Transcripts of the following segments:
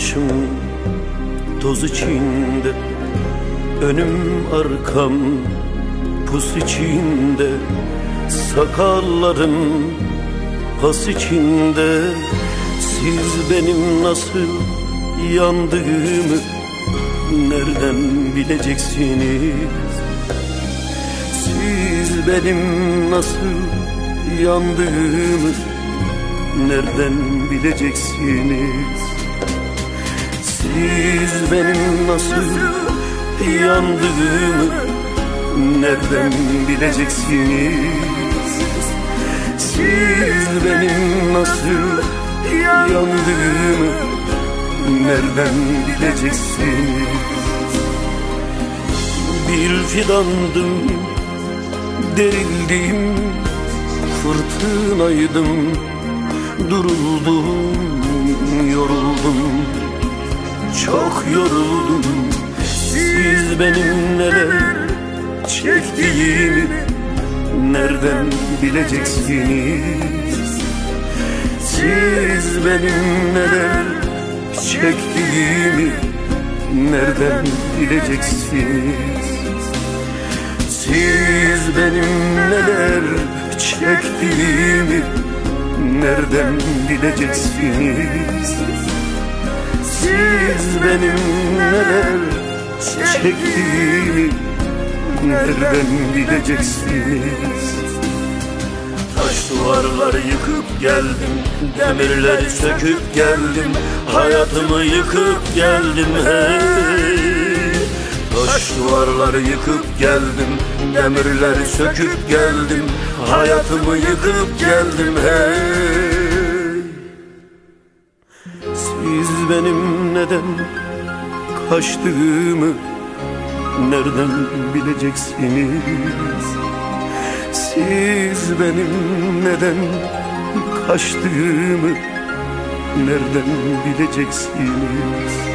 başım toz içinde Önüm arkam pus içinde Sakallarım pas içinde. Siz benim nasıl yandığımı Nereden bileceksiniz? Siz benim nasıl yandığımı Nereden bileceksiniz Siz benim nasıl yandığımı Nereden bileceksiniz? Siz benim nasıl yandığımı Nereden bileceksiniz? Bir fidandım Derildim Fırtınaydım Duruldum Çok yoruldum. Siz benim neler çektiğimi Nereden bileceksiniz? Siz benim neler çektiğimi Nereden bileceksiniz? Siz benim neler çektiğimi Nereden bileceksiniz Siz benim neler çektiğimi Nereden bileceksiniz? Taş duvarları yıkıp geldim Demirleri söküp geldim Hayatımı yıkıp geldim hey. Taş duvarları yıkıp geldim Demirleri söküp geldim Hayatımı yıkıp geldim hey Siz benim neden kaçtığımı Nereden bileceksiniz? Siz benim neden kaçtığımı Nereden bileceksiniz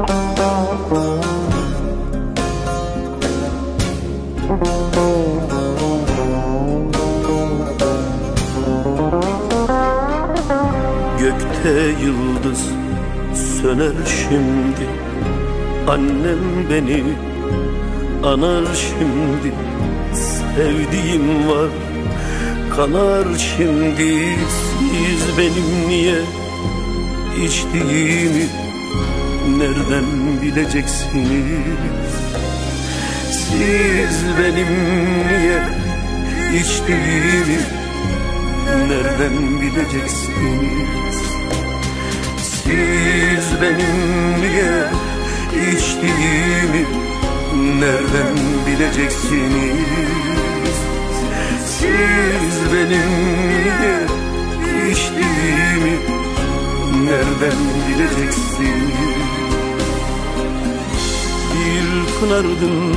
Gökte yıldız söner şimdi. Annem beni anar şimdi. Sevdiğim var kanar şimdi. Siz benim niye içtiğimi Nereden bileceksiniz? Siz benim niye içtiğimi Nereden bileceksiniz? Siz benim niye içtiğimi Nereden bileceksiniz? Siz benim niye içtiğimi Nereden bileceksiniz Bir pınardım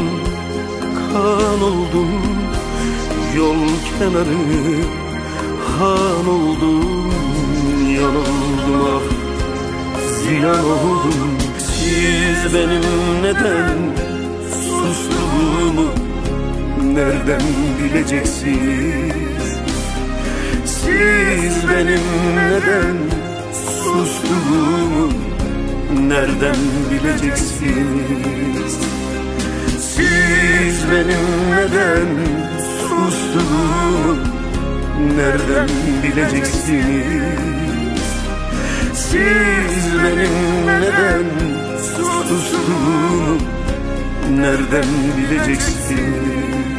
kan oldum. Yol kenarı han oldum. Yanıldım ah ziyan oldum. Siz benim neden sustuğumu Nereden bileceksiniz? Siz benim neden sustuğumu Nereden bileceksiniz Siz benim neden sustuğumu nereden bileceksiniz Siz benim neden sustuğumu nereden bileceksiniz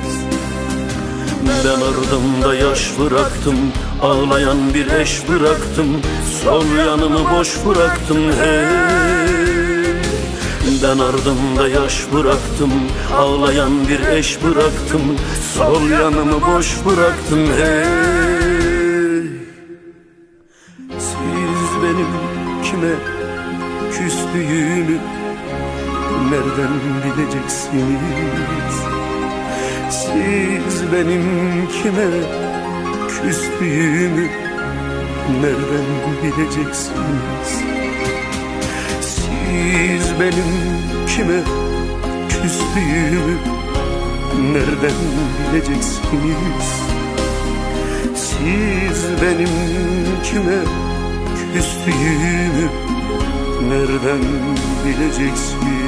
Ben ardımda yaş bıraktım Ağlayan bir eş bıraktım. Sol yanımı boş bıraktım hey. Ben ardımda yaş bıraktım Ağlayan bir eş bıraktım. Sol yanımı boş bıraktım hey. Siz benim kime küstüğümü Nereden bileceksiniz Siz benim kime küstüğümü Nereden bileceksiniz siz benim kime küstüğümü nereden bileceksiniz? Siz benim kime küstüğümü nereden bileceksiniz?